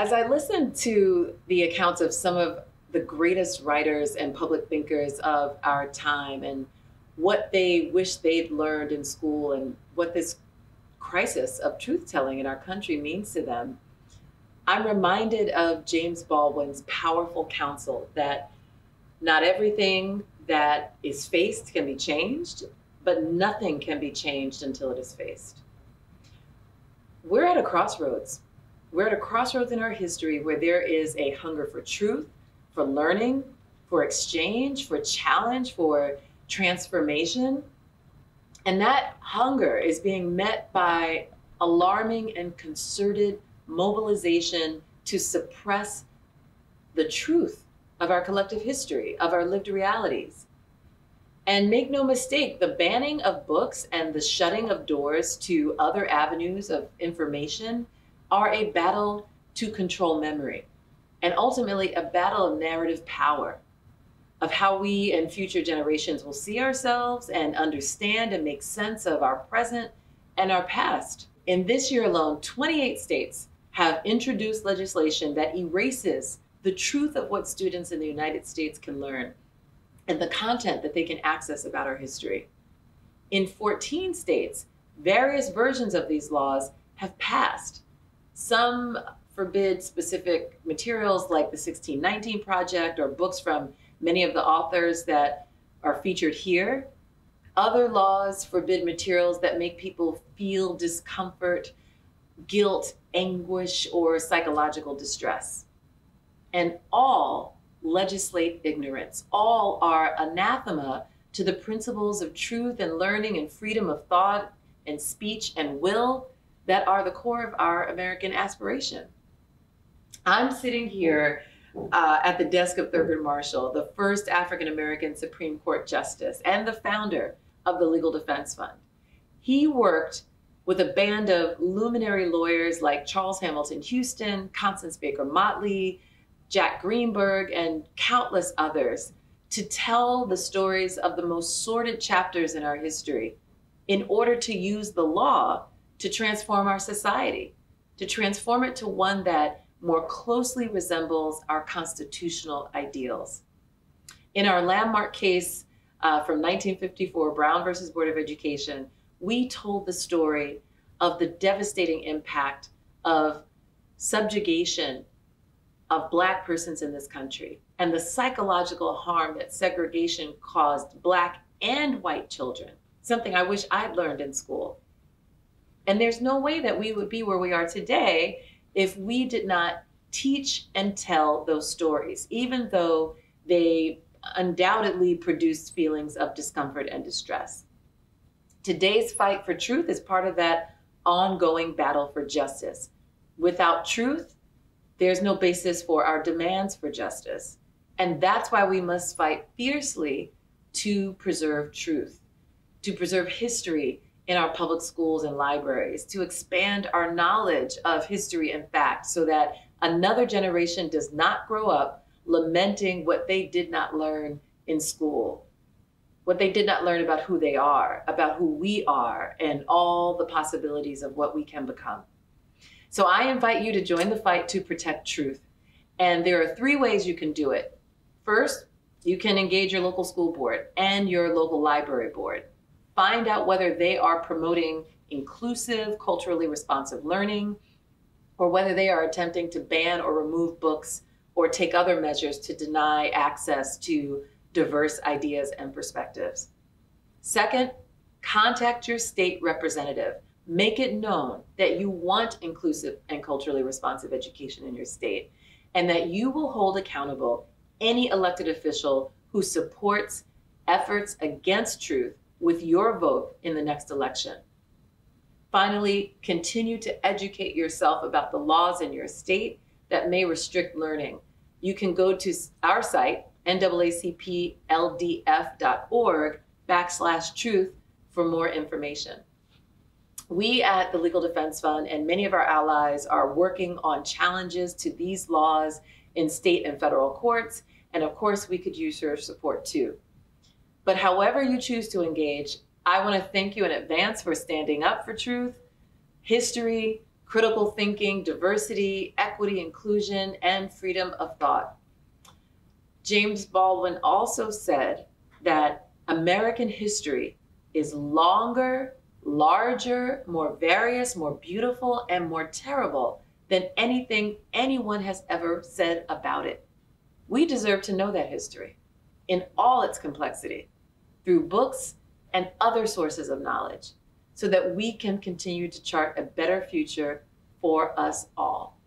As I listened to the accounts of some of the greatest writers and public thinkers of our time and what they wish they'd learned in school and what this crisis of truth telling in our country means to them, I'm reminded of James Baldwin's powerful counsel that not everything that is faced can be changed, but nothing can be changed until it is faced. We're at a crossroads. We're at a crossroads in our history where there is a hunger for truth, for learning, for exchange, for challenge, for transformation. And that hunger is being met by alarming and concerted mobilization to suppress the truth of our collective history, of our lived realities. And make no mistake, the banning of books and the shutting of doors to other avenues of information are a battle to control memory and ultimately a battle of narrative power of how we and future generations will see ourselves and understand and make sense of our present and our past. In this year alone, 28 states have introduced legislation that erases the truth of what students in the United States can learn and the content that they can access about our history. In 14 states, various versions of these laws have passed. Some forbid specific materials like the 1619 Project or books from many of the authors that are featured here. Other laws forbid materials that make people feel discomfort, guilt, anguish, or psychological distress. And all legislate ignorance. All are anathema to the principles of truth and learning and freedom of thought and speech and will that are the core of our American aspiration. I'm sitting here uh, at the desk of Thurgood Marshall, the first African American Supreme Court Justice and the founder of the Legal Defense Fund. He worked with a band of luminary lawyers like Charles Hamilton Houston, Constance Baker Motley, Jack Greenberg, and countless others to tell the stories of the most sordid chapters in our history in order to use the law to transform our society, to transform it to one that more closely resembles our constitutional ideals. In our landmark case uh, from 1954, Brown versus Board of Education, we told the story of the devastating impact of subjugation of Black persons in this country and the psychological harm that segregation caused Black and white children, something I wish I'd learned in school. And there's no way that we would be where we are today if we did not teach and tell those stories, even though they undoubtedly produced feelings of discomfort and distress. Today's fight for truth is part of that ongoing battle for justice. Without truth, there's no basis for our demands for justice. And that's why we must fight fiercely to preserve truth, to preserve history in our public schools and libraries, to expand our knowledge of history and fact so that another generation does not grow up lamenting what they did not learn in school, what they did not learn about who they are, about who we are, and all the possibilities of what we can become. So I invite you to join the fight to protect truth. And there are three ways you can do it. First, you can engage your local school board and your local library board find out whether they are promoting inclusive, culturally responsive learning, or whether they are attempting to ban or remove books or take other measures to deny access to diverse ideas and perspectives. Second, contact your state representative. Make it known that you want inclusive and culturally responsive education in your state and that you will hold accountable any elected official who supports efforts against truth with your vote in the next election. Finally, continue to educate yourself about the laws in your state that may restrict learning. You can go to our site, naacpldf.org backslash truth for more information. We at the Legal Defense Fund and many of our allies are working on challenges to these laws in state and federal courts. And of course, we could use your support too. But however you choose to engage, I want to thank you in advance for standing up for truth, history, critical thinking, diversity, equity, inclusion, and freedom of thought. James Baldwin also said that American history is longer, larger, more various, more beautiful, and more terrible than anything anyone has ever said about it. We deserve to know that history in all its complexity through books and other sources of knowledge so that we can continue to chart a better future for us all.